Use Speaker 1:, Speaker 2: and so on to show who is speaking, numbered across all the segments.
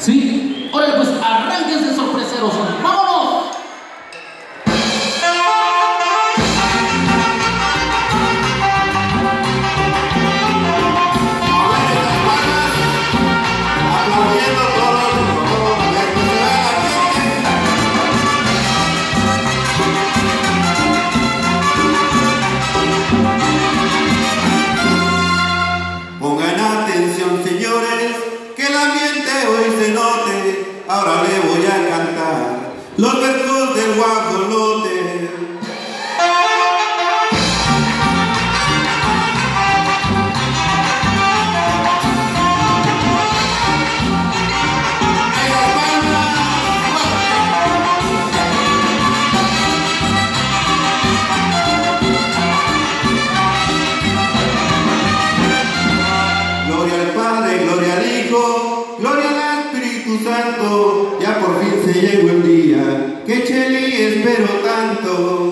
Speaker 1: ¿Sí? Órale, pues
Speaker 2: arranques de sorpreseros. ¡Vamos! llegó el día que Cheli esperó tanto.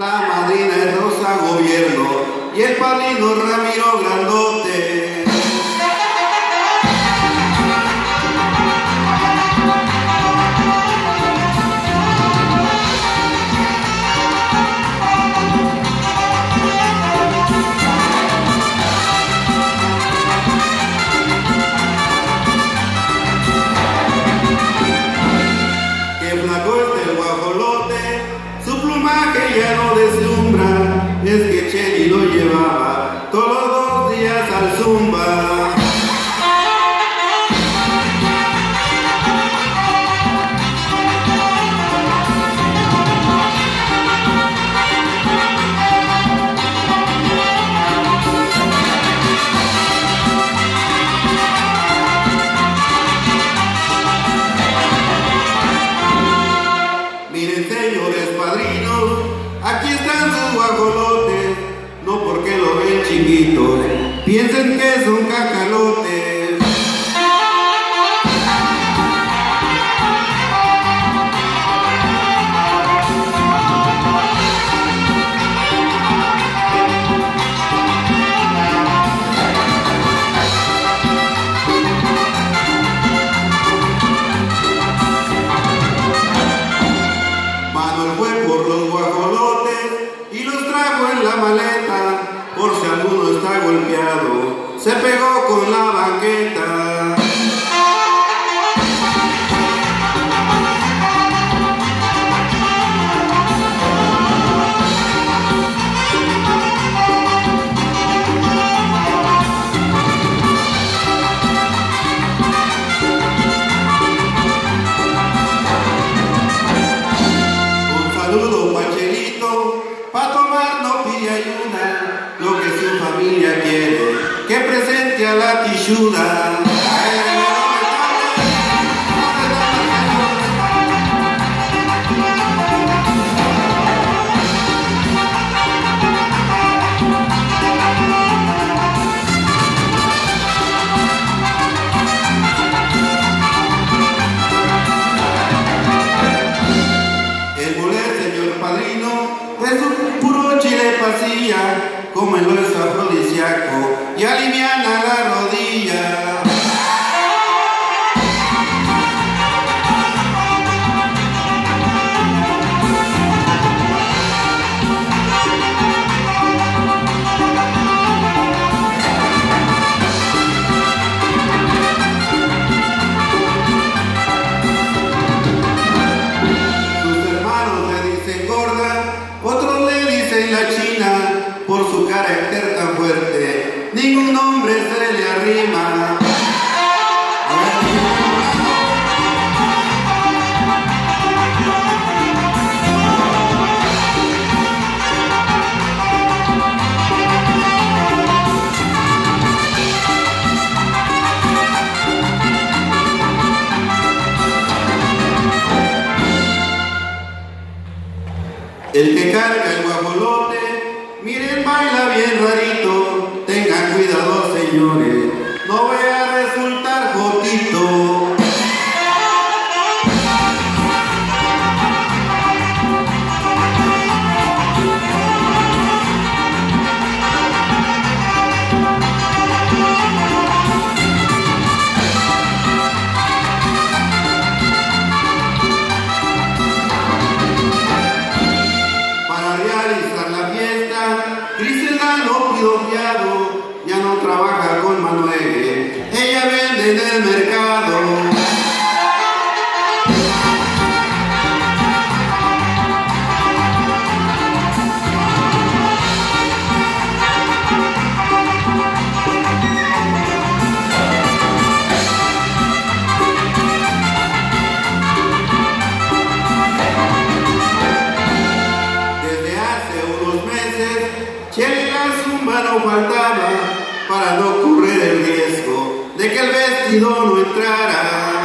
Speaker 2: la madrina es Rosa Gobierno y el padrino Ramiro Grandote. se pegó con la banqueta. El boleto señor padrino es un puro chile pasilla como el hueso afrodisíaco y aliviana la rodilla. El que carga el guajolote, miren, baila bien rarito. No entrara.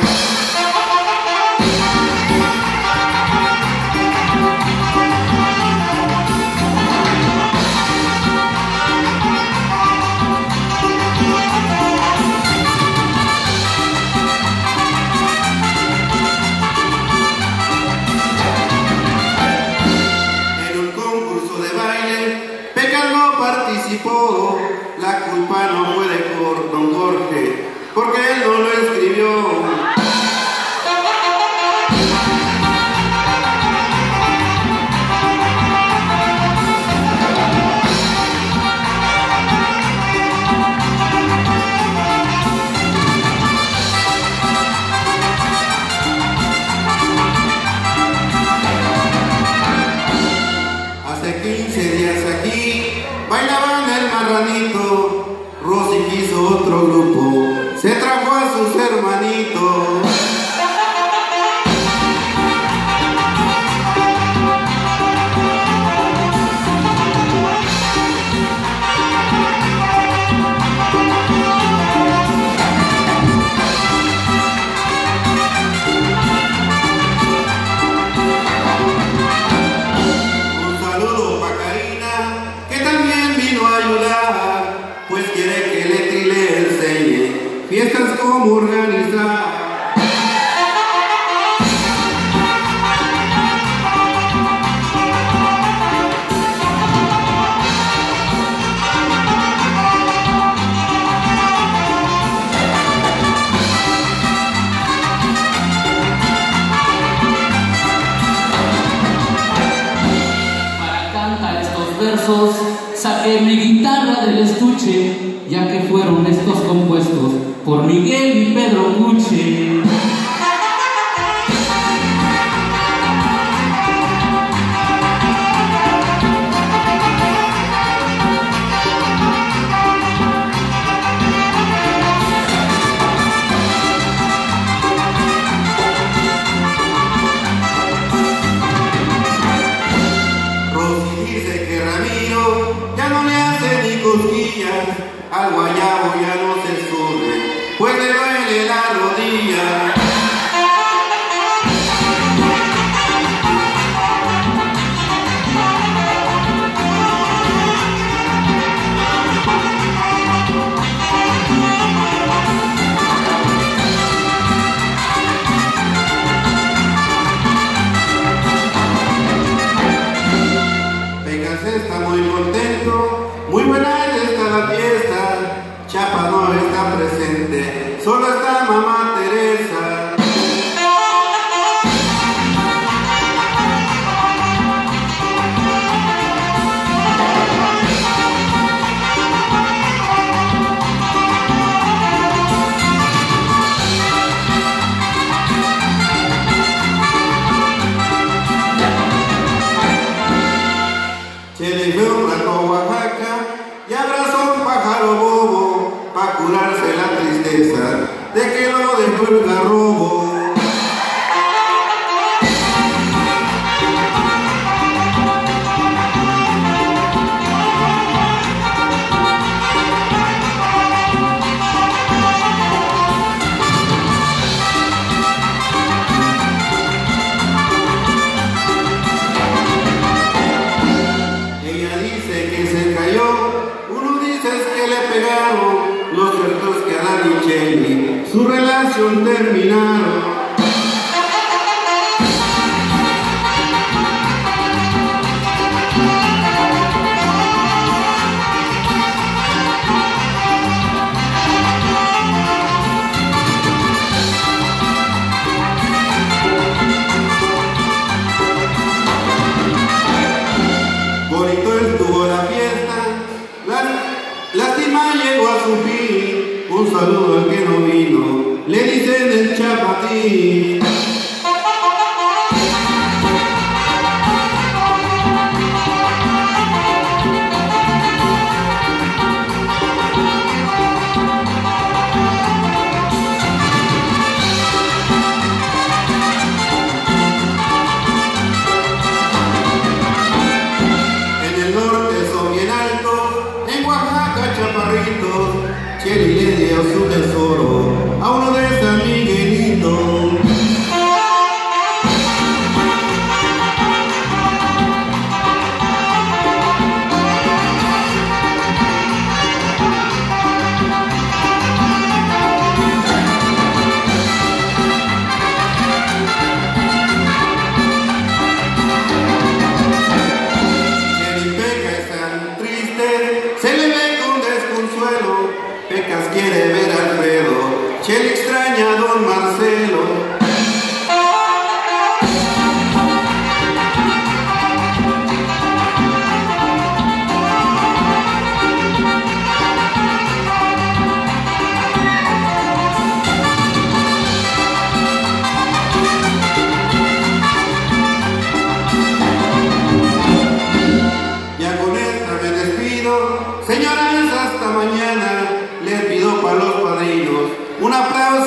Speaker 2: En un concurso de baile, Pecas no participó. La culpa no fue de don Jorge, porque bailaban el marranito. Rosy quiso otro grupo, se trajo a sus hermanitos. Para
Speaker 1: cantar estos versos, saqué mi guitarra del estuche, ya que fueron estos compuestos por Miguel y Pedro Muche.
Speaker 2: Solo está mamá. De que lo dejó el. su relación terminada. Amém.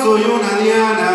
Speaker 2: soy una diana.